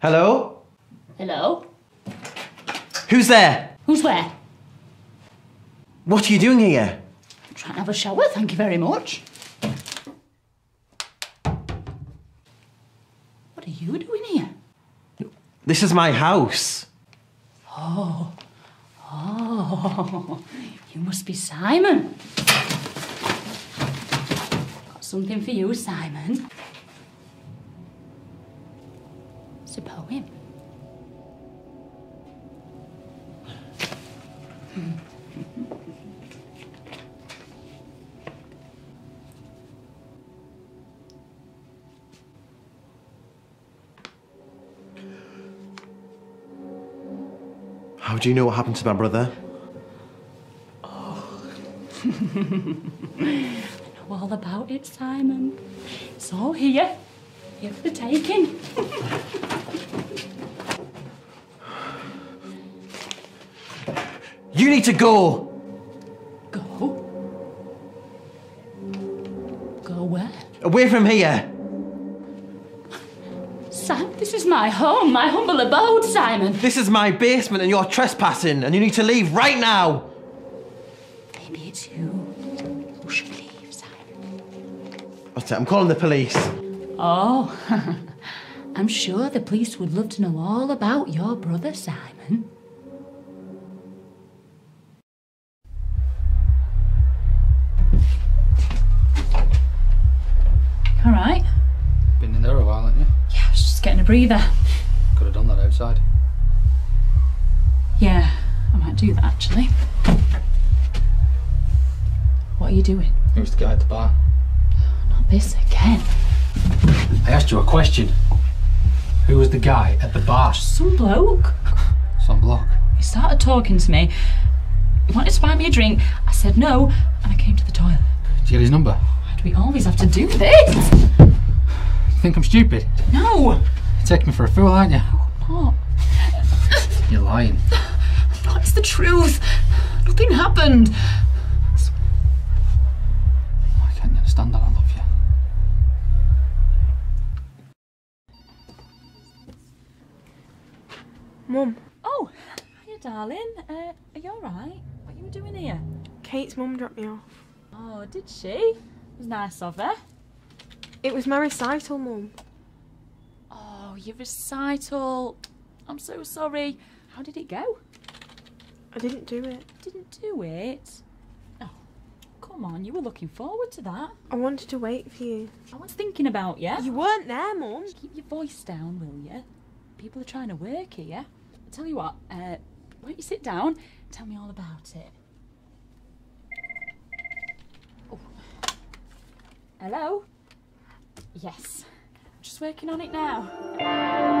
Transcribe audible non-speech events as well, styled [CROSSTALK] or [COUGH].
Hello? Hello? Who's there? Who's where? What are you doing here? I'm trying to have a shower, thank you very much. What are you doing here? This is my house. Oh, Oh. [LAUGHS] you must be Simon. Got something for you, Simon. It's a poem. How do you know what happened to my brother? [LAUGHS] I know all about it, Simon. It's all here. Here for the taking. You need to go! Go? Go where? Away from here! Sam, this is my home, my humble abode, Simon. This is my basement and you're trespassing and you need to leave right now! Maybe it's you who should leave, Simon. I'm calling the police. Oh, [LAUGHS] I'm sure the police would love to know all about your brother, Simon. All right. Been in there a while, haven't you? Yeah, I was just getting a breather. Could have done that outside. Yeah, I might do that actually. What are you doing? Who's the guy at the bar? Not this again. I asked you a question. Who was the guy at the bar? Some bloke. Some bloke. He started talking to me. He wanted to buy me a drink. I said no, and I came to the toilet. Did you get his number? Why do we always have to do this? You think I'm stupid? No, You're taking me for a fool, aren't you? not. You're lying. What's the truth? Nothing happened. Mum, Oh, hiya, darling. Uh, are you alright? What are you were doing here? Kate's mum dropped me off. Oh, did she? It was nice of her. It was my recital, Mum. Oh, your recital. I'm so sorry. How did it go? I didn't do it. Didn't do it. Oh, come on. You were looking forward to that. I wanted to wait for you. I was thinking about you. You weren't there, Mum. Keep your voice down, will you? People are trying to work here. I tell you what, uh, why don't you sit down? Tell me all about it. Oh. Hello? Yes. I'm Just working on it now.